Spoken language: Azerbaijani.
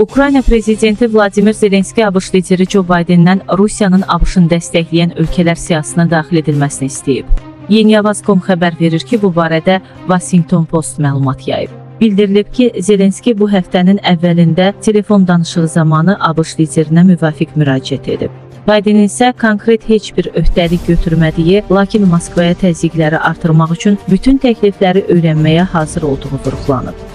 Ukrayna prezidenti Vladimir Zelenski ABŞ lideri Joe Bidendən Rusiyanın ABŞ-ın dəstəkləyən ölkələr siyahısına daxil edilməsini istəyib. Yeniyavaz.com xəbər verir ki, bu barədə Washington Post məlumat yayıb. Bildirilib ki, Zelenski bu həftənin əvvəlində telefon danışığı zamanı ABŞ liderinə müvafiq müraciət edib. Biden isə konkret heç bir öhdəlik götürmədiyi, lakin Moskvaya təzyiqləri artırmaq üçün bütün təklifləri öyrənməyə hazır olduğu vurğulanıb.